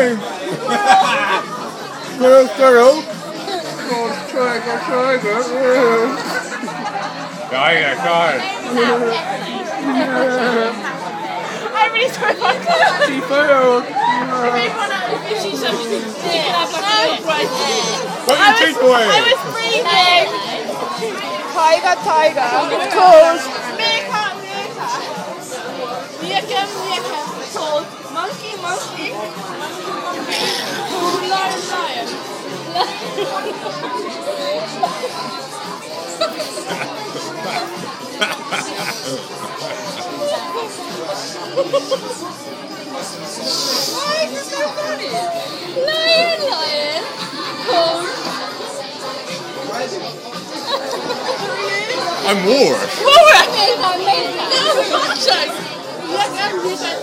name. Squirrel, squirrel. Tiger, tiger. Tiger, tiger. I really sorry about that. She failed. I really want to if she's she can have like a right. Put I your was, teeth away. I was breathing. Tiger, tiger. Toes. Why is it so funny? Lion, lion. I'm war. Meerkat, meerkat,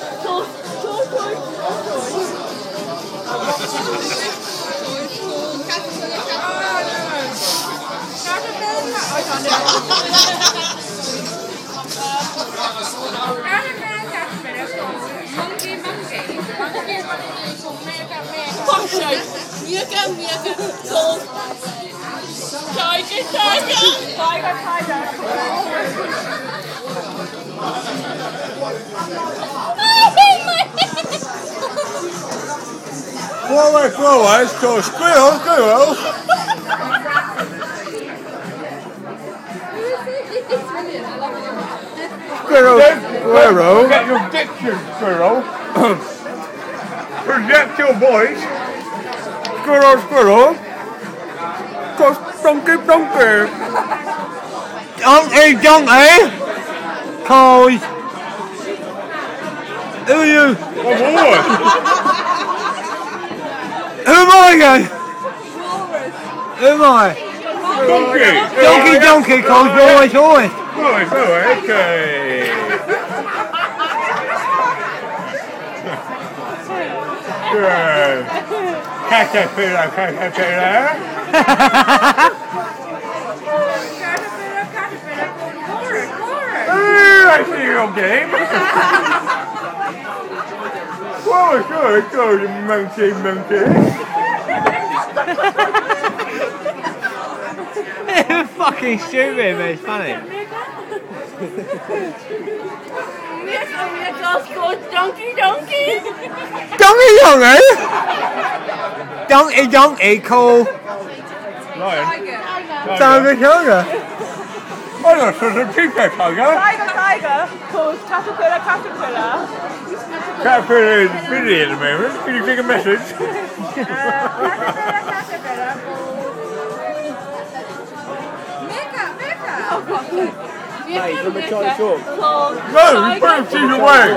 Tiger, tiger! Tiger, tiger. Forward, forward. So squirrel, squirrel. Squirrel, squirrel. Get your diction, squirrel. Project your voice. Squirrel, squirrel. Cause donkey, donkey. Donkey, donkey. Cause. Who are you? Who am I again? Who am I? Donkey. Donkey, donkey, cause always, always. Always, always, okay. Caterpillar, caterpillar. Ooh, I see your game. Well, good, good, monkey, monkey. fucking stupid, but it's funny. Donkey, donkey! Donkey donkey! Donkey donkey call Lion. Tiger Tiger. Oh, that's a teacher, tiger. Tiger, tiger. Toes. Caterpillar, caterpillar. Caterpillar is busy at the moment. Can you take a message? Caterpillar, caterpillar. Mega, mega. Mate, from a Chinese. No, you put your teeth away.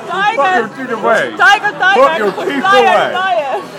Put Tiger. your teeth away. Tiger, tiger. Put your teeth away.